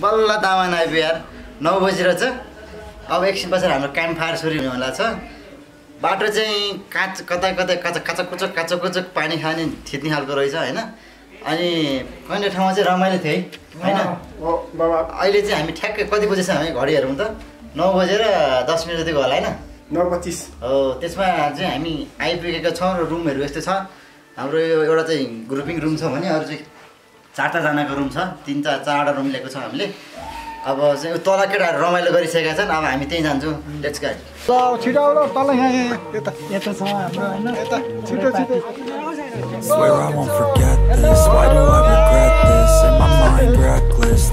बल्ल दामान आइपुग्यो यार। नौ बजिरहेछ अब एकछिन पछाडि हाम्रो क्याम्प फायर सुरु हुनेवाला छ। बाटो चाहिँ काँच कता कतै काचा काचा कुचक काचा कुचक पानी खाने थिच्ने खालको रहेछ होइन? अनि कहिले ठाउँमा चाहिँ रमाइलो थियो है होइन? अहिले चाहिँ हामी ठ्याक्कै कति बजेछ हामी घडी हेरौँ त? नौ बजेर दस मिनट जतिको होला होइन? नौ पच्चिस। हो त्यसमा चाहिँ हामी आइपुगेका छौँ र रुमहरू यस्तो छ। हाम्रो यो एउटा चाहिँ ग्रुपिङ रुम छ भने अरू चाहिँ चार चारजनाको रुम छ तिन चार चारवटा रुम लिएको छौँ हामीले। अब चाहिँ यो तल केटाहरू रमाइलो गरिसकेका छन् अब हामी त्यहीँ जान्छौँ। लेट्स गाइड ल छिटो आऊ ल तल यहाँ यहाँ यता यता छ हाम्रो होइन? यता छिटो छिटो।